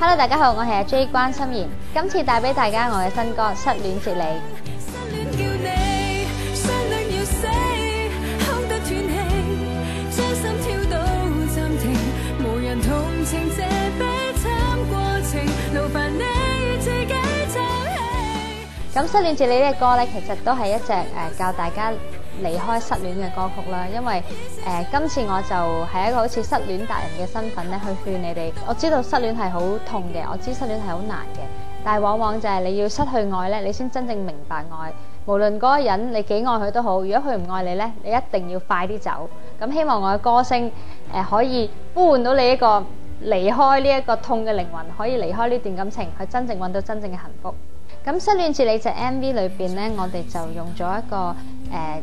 Hello，大家好，我係阿 J 關心妍，今次帶俾大家我嘅新歌《失戀接你》。咁《失戀接你》呢個歌咧，其實都係一隻誒、呃、教大家離開失戀嘅歌曲啦。因為誒、呃、今次我就係一個好似失戀達人嘅身份咧，去勸你哋。我知道失戀係好痛嘅，我知失戀係好難嘅，但係往往就係你要失去愛咧，你先真正明白愛。無論嗰個人你幾愛佢都好，如果佢唔愛你咧，你一定要快啲走。咁希望我嘅歌聲誒、呃、可以呼喚到你一個離開呢一個痛嘅靈魂，可以離開呢段感情，去真正揾到真正嘅幸福。咁失戀自你隻 MV 裏邊咧，我哋就用咗一個誒、呃、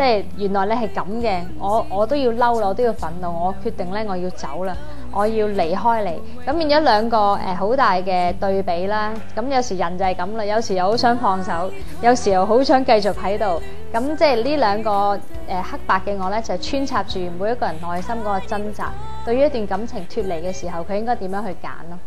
即係原來你係咁嘅，我我都要嬲啦，我都要憤怒，我決定咧我要走啦。我要離開你，咁變咗兩個誒好大嘅對比啦。咁有時人就係咁啦，有時又好想放手，有時又好想繼續喺度。咁即係呢兩個誒黑白嘅我咧，就穿插住每一個人內心嗰個掙扎。對於一段感情脫離嘅時候，佢應該點樣去揀咯？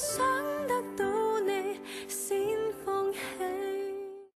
想得到你是。